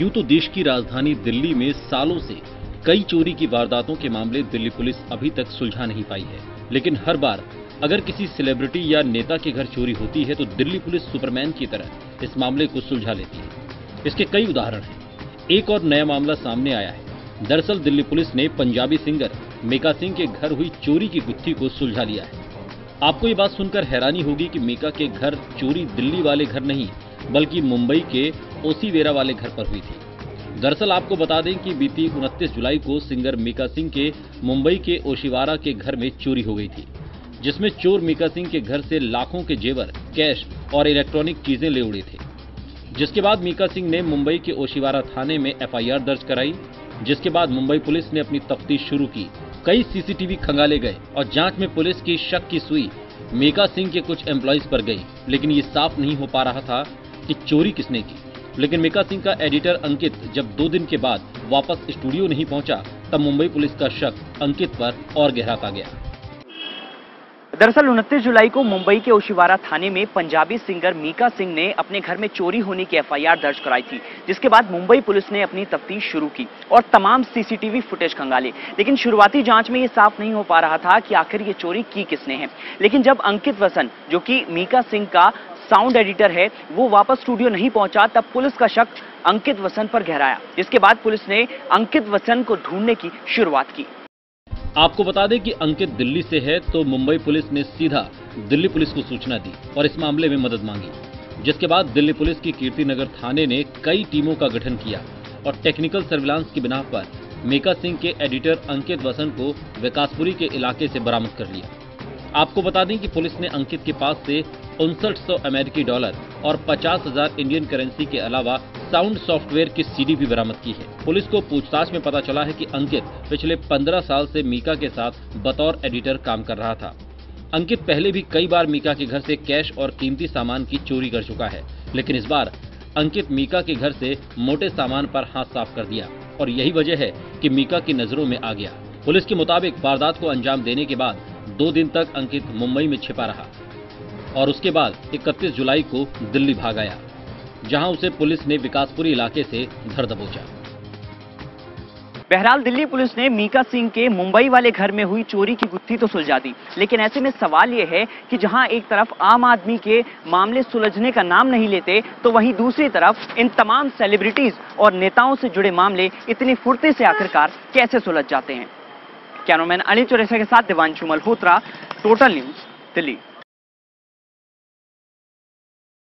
यूँ तो देश की राजधानी दिल्ली में सालों से कई चोरी की वारदातों के मामले दिल्ली पुलिस अभी तक सुलझा नहीं पाई है। लेकिन हर बार अगर किसी सेलिब्रिटी या नेता के घर चोरी होती है तो दिल्ली पुलिस सुपरमैन की तरह इस मामले को सुलझा लेती है। इसके कई उदाहरण हैं। एक और नया मामला सामने आया है। दरअसल दिल्ली पुलिस ने पंजाबी सिंगर मेका सिंह के घर हुई चोरी की गुत्थी को सुलझा लिया है। आपको ये बात सुनकर हैरानी होगी कि मेका के घर चोरी दिल्ली वाले घर नहीं, बल्कि मुंबई के ओसीवेरा वाले घर पर हुई थी। दरअसल आपको बता दें कि बीती 29 जुलाई को सिंगर मीका सिंह के मुंबई के ओशिवारा के घर में चोरी हो गई थी, जिसमें चोर मीका सिंह के घर से लाखों के जेवर, कैश और इलेक्ट्रॉनिक चीज़ें ले उड़े थे। जिसके बाद मीका सिंह ने मुंबई के ओशिवारा थाने में एफआईआर दर्ज कराई, जिसके बाद मुंबई पुलिस ने अपनी तफ्तीश शुरू की कई सीसीटीवी खंगाले गए और जाँच में पुलिस की शक की सुई मेका सिंह के कुछ एम्प्लॉयज़ पर गई। लेकिन ये साफ़ नहीं हो पा रहा था कि चोरी किसने की। लेकिन मेका सिंह का एडिटर अंकित जब दो दिन के बाद वापस स्टूडियो नहीं पहुँचा, तब मुंबई पुलिस का शक अंकित पर और गहराता गया। दरअसल उनतीस जुलाई को मुंबई के ओशिवारा थाने में पंजाबी सिंगर मीका सिंह ने अपने घर में चोरी होने की एफआईआर दर्ज कराई थी, जिसके बाद मुंबई पुलिस ने अपनी तफ्तीश शुरू की और तमाम सीसीटीवी फुटेज खंगाले। लेकिन शुरुआती जाँच में ये साफ़ नहीं हो पा रहा था कि आखिर ये चोरी की किसने है। लेकिन जब अंकित वसन, जो कि मीका सिंह का साउंड एडिटर है, वो वापस स्टूडियो नहीं पहुँचा, तब पुलिस का शक अंकित वसन पर गहराया। जिसके बाद पुलिस ने अंकित वसन को ढूँढने की शुरुआत की। आपको बता दें कि अंकित दिल्ली से है तो मुंबई पुलिस ने सीधा दिल्ली पुलिस को सूचना दी और इस मामले में मदद मांगी। जिसके बाद दिल्ली पुलिस की कीर्ति नगर थाने ने कई टीमों का गठन किया और टेक्निकल सर्विलांस की बिना पर मेका सिंह के एडिटर अंकित वसन को विकासपुरी के इलाके से बरामद कर लिया। आपको बता दें कि पुलिस ने अंकित के पास से उनसठ अमेरिकी डॉलर और पचास हज़ार इंडियन करेंसी के अलावा साउंड सॉफ्टवेयर की सीडी भी बरामद की है। पुलिस को पूछताछ में पता चला है कि अंकित पिछले 15 साल से मीका के साथ बतौर एडिटर काम कर रहा था। अंकित पहले भी कई बार मीका के घर से कैश और कीमती सामान की चोरी कर चुका है, लेकिन इस बार अंकित मीका के घर से मोटे सामान पर हाथ साफ़ कर दिया और यही वजह है कि मीका की नज़रों में आ गया। पुलिस के मुताबिक वारदात को अंजाम देने के बाद दो दिन तक अंकित मुंबई में छिपा रहा और उसके बाद 31 जुलाई को दिल्ली भाग आया। जहाँ उसे पुलिस ने विकासपुरी इलाके से धर दबोचा। बहरहाल, दिल्ली पुलिस ने मीका सिंह के मुंबई वाले घर में हुई चोरी की गुत्थी तो सुलझा दी। लेकिन ऐसे में सवाल यह है कि जहाँ एक तरफ़ आम आदमी के मामले सुलझने का नाम नहीं लेते तो वहीं दूसरी तरफ़ इन तमाम सेलिब्रिटीज और नेताओं से जुड़े मामले इतनी फुर्ती से आखिरकार कैसे सुलझ जाते हैं? कैमरामैन अनिल चौरेसा के साथ दिवांशु मल्होत्रा टोटल न्यूज़ दिल्ली।